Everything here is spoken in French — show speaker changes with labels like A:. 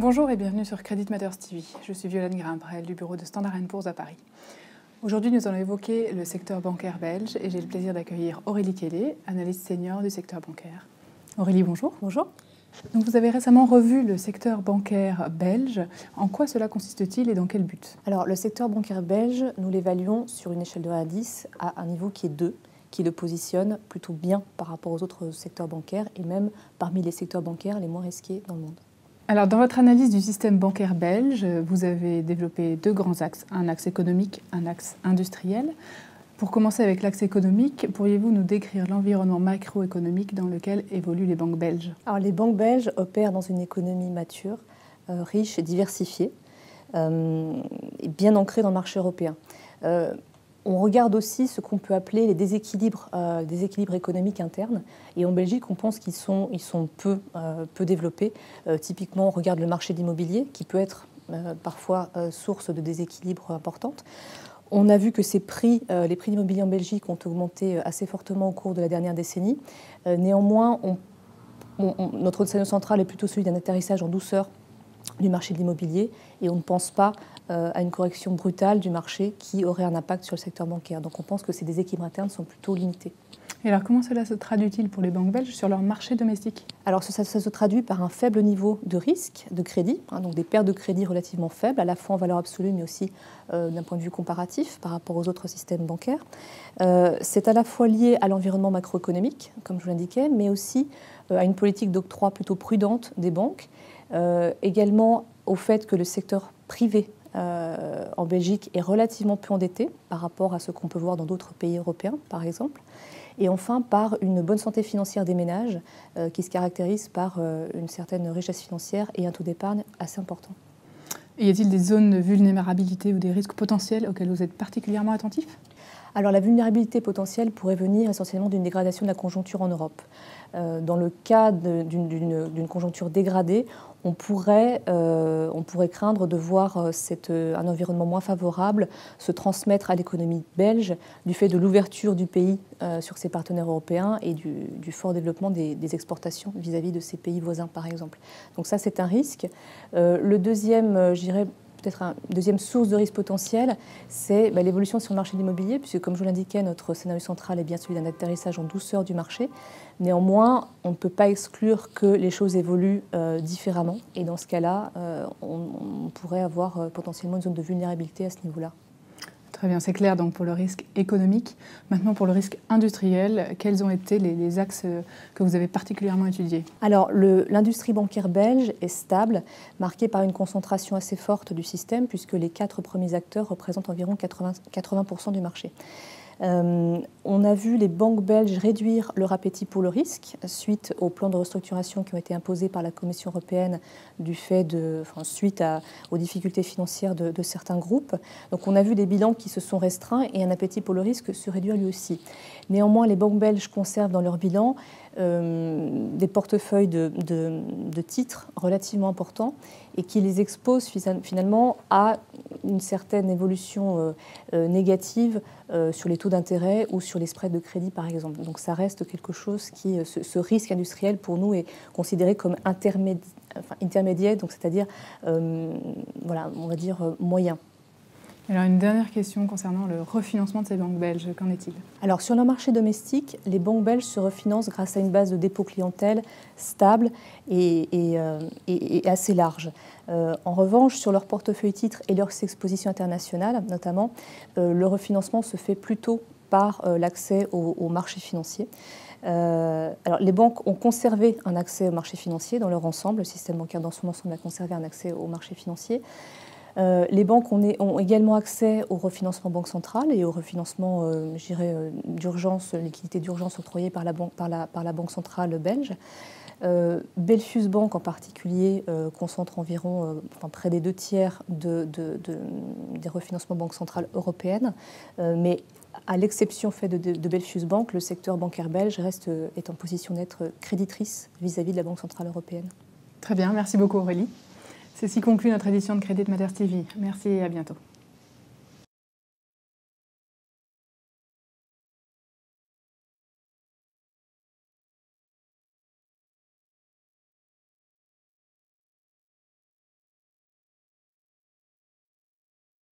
A: Bonjour et bienvenue sur Credit Matters TV. Je suis Violaine Grimprel du bureau de Standard Poor's à Paris. Aujourd'hui, nous allons évoquer le secteur bancaire belge et j'ai le plaisir d'accueillir Aurélie Kelly, analyste senior du secteur bancaire. Aurélie, bonjour.
B: Bonjour.
A: Donc vous avez récemment revu le secteur bancaire belge. En quoi cela consiste-t-il et dans quel but?
B: Alors le secteur bancaire belge, nous l'évaluons sur une échelle de 1 à 10 à un niveau qui est 2 qui le positionne plutôt bien par rapport aux autres secteurs bancaires et même parmi les secteurs bancaires les moins risqués dans le monde.
A: Alors, dans votre analyse du système bancaire belge, vous avez développé deux grands axes, un axe économique, un axe industriel. Pour commencer avec l'axe économique, pourriez-vous nous décrire l'environnement macroéconomique dans lequel évoluent les banques belges?
B: Alors, les banques belges opèrent dans une économie mature, euh, riche et diversifiée, euh, et bien ancrée dans le marché européen. Euh, on regarde aussi ce qu'on peut appeler les déséquilibres, euh, déséquilibres économiques internes. Et en Belgique, on pense qu'ils sont, euh, peu développés. Euh, typiquement, on regarde le marché de l'immobilier, qui peut être parfois source de déséquilibres importantes. On a vu que les prix d'immobilier en Belgique ont augmenté assez fortement au cours de la dernière décennie. néanmoins, notre scénario central est plutôt celui d'un atterrissage en douceur du marché de l'immobilier et on ne pense pas euh, à une correction brutale du marché qui aurait un impact sur le secteur bancaire. Donc on pense que ces déséquilibres internes sont plutôt limités.
A: Et alors comment cela se traduit-il pour les banques belges sur leur marché domestique?
B: Alors ça, se traduit par un faible niveau de risque de crédit, hein, donc des pertes de crédit relativement faibles, à la fois en valeur absolue mais aussi euh, d'un point de vue comparatif par rapport aux autres systèmes bancaires. Euh, c'est à la fois lié à l'environnement macroéconomique, comme je vous l'indiquais, mais aussi à une politique d'octroi plutôt prudente des banques, également au fait que le secteur privé euh, en Belgique est relativement peu endetté par rapport à ce qu'on peut voir dans d'autres pays européens, par exemple. Et enfin, par une bonne santé financière des ménages euh, qui se caractérise par euh, une certaine richesse financière et un taux d'épargne assez important.
A: y a-t-il des zones de vulnérabilité ou des risques potentiels auxquels vous êtes particulièrement attentif?
B: Alors la vulnérabilité potentielle pourrait venir essentiellement d'une dégradation de la conjoncture en Europe. dans le cas d'une conjoncture dégradée, on pourrait, euh, craindre de voir euh, euh, un environnement moins favorable se transmettre à l'économie belge du fait de l'ouverture du pays sur ses partenaires européens et du, fort développement des, exportations vis-à-vis de ses pays voisins, par exemple. Donc ça, c'est un risque. le deuxième, je peut-être une deuxième source de risque potentiel, c'est bah, l'évolution sur le marché de l'immobilier, puisque comme je vous l'indiquais, notre scénario central est bien celui d'un atterrissage en douceur du marché. Néanmoins, on ne peut pas exclure que les choses évoluent euh, différemment, et dans ce cas-là, euh, on, pourrait avoir euh, potentiellement une zone de vulnérabilité à ce niveau-là.
A: Très bien, c'est clair donc pour le risque économique. Maintenant, pour le risque industriel, quels ont été les, axes que vous avez particulièrement étudiés?
B: Alors, l'industrie bancaire belge est stable, marquée par une concentration assez forte du système, puisque les quatre premiers acteurs représentent environ 80, 80 du marché. Euh, on a vu les banques belges réduire leur appétit pour le risque suite aux plans de restructuration qui ont été imposés par la Commission européenne du fait de, suite aux difficultés financières de, certains groupes. Donc on a vu des bilans qui se sont restreints et un appétit pour le risque se réduire lui aussi. Néanmoins, les banques belges conservent dans leur bilan euh, des portefeuilles de, titres relativement importants et qui les exposent finalement à une certaine évolution euh, euh, négative sur les taux d'intérêt ou sur les spreads de crédit, par exemple. Donc ça reste quelque chose qui, ce, risque industriel pour nous est considéré comme intermédiaire, c'est-à-dire, on va dire moyen.
A: Alors une dernière question concernant le refinancement de ces banques belges, qu'en est-il?
B: Alors sur le marché domestique, les banques belges se refinancent grâce à une base de dépôt clientèle stable et, euh, assez large. Euh, en revanche, sur leur portefeuille titres et leurs expositions internationales notamment, euh, le refinancement se fait plutôt par l'accès au, marché financier. alors, les banques ont conservé un accès au marché financier dans leur ensemble. Le système bancaire dans son ensemble a conservé un accès au marché financier. Euh, les banques ont, également accès au refinancement banque centrale et au refinancement euh, euh, d'urgence, liquidité d'urgence octroyée par la, banque, par, la, Banque centrale belge. Belfius Bank en particulier concentre environ près des deux tiers de, des refinancements banque centrale européennes, mais à l'exception faite de, de, Belfius Bank, le secteur bancaire belge reste, est en position d'être créditrice vis-à-vis -vis de la Banque centrale européenne.
A: Très bien, merci beaucoup Aurélie. Ceci conclut notre édition de Crédit Matters TV. Merci et à bientôt.